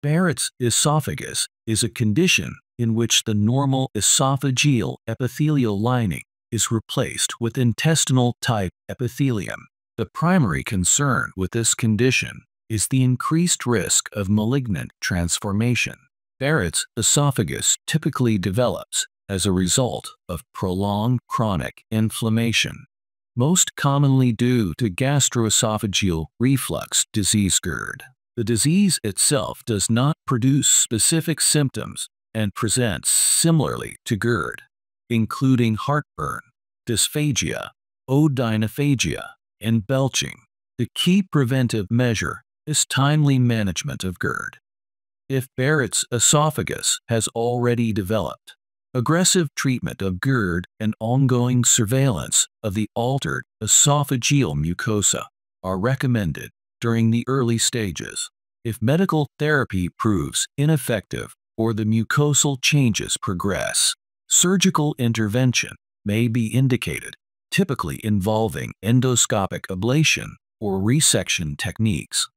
Barrett's esophagus is a condition in which the normal esophageal epithelial lining is replaced with intestinal type epithelium. The primary concern with this condition is the increased risk of malignant transformation. Barrett's esophagus typically develops as a result of prolonged chronic inflammation, most commonly due to gastroesophageal reflux disease GERD. The disease itself does not produce specific symptoms and presents similarly to GERD, including heartburn, dysphagia, odynophagia, and belching. The key preventive measure is timely management of GERD. If Barrett's esophagus has already developed, aggressive treatment of GERD and ongoing surveillance of the altered esophageal mucosa are recommended during the early stages. If medical therapy proves ineffective or the mucosal changes progress, surgical intervention may be indicated, typically involving endoscopic ablation or resection techniques.